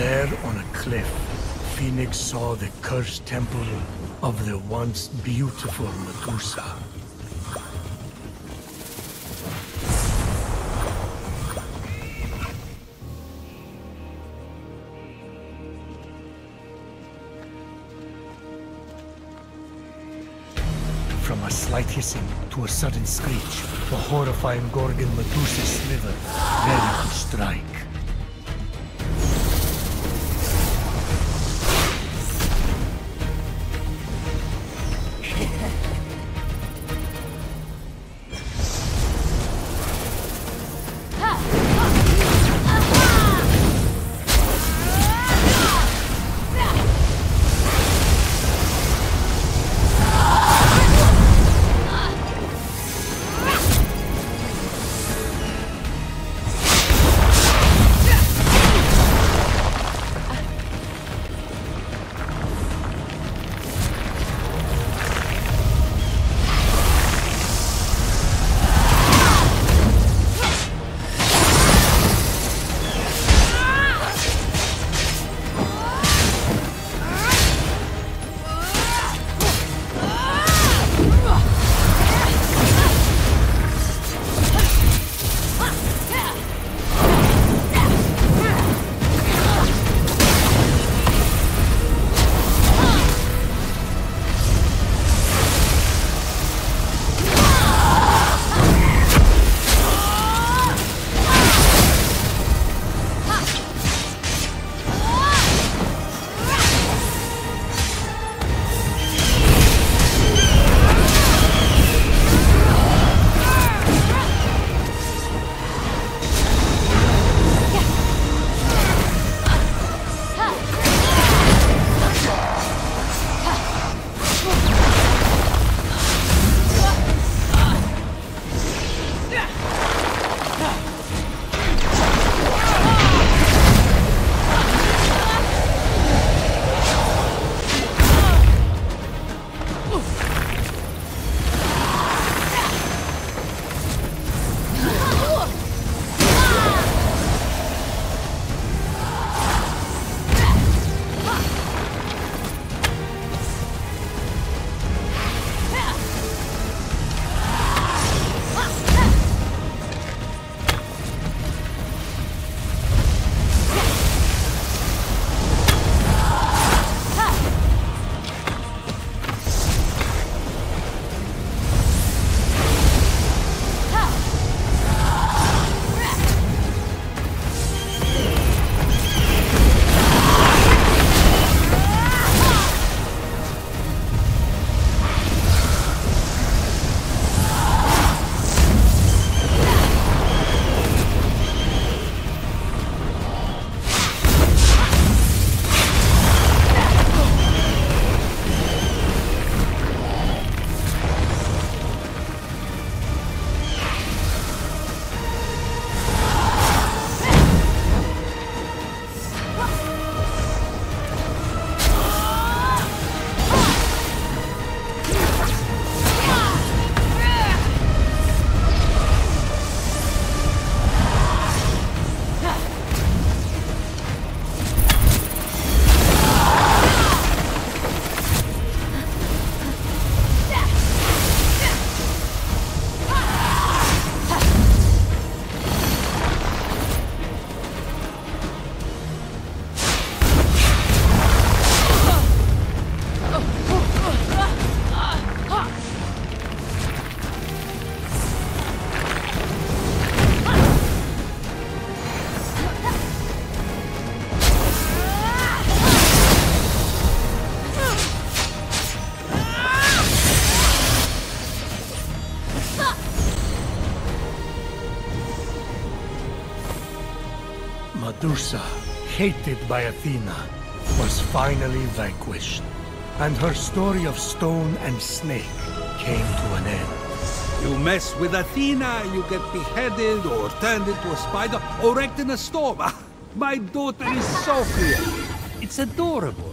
There on a cliff, Fenyx saw the cursed temple of the once beautiful Medusa. From a slight hissing to a sudden screech, the horrifying Gorgon Medusa slithered, ready to strike. Medusa, hated by Athena, was finally vanquished. And her story of stone and snake came to an end. You mess with Athena, you get beheaded or turned into a spider or wrecked in a storm. Ah, my daughter is Sophia. It's adorable.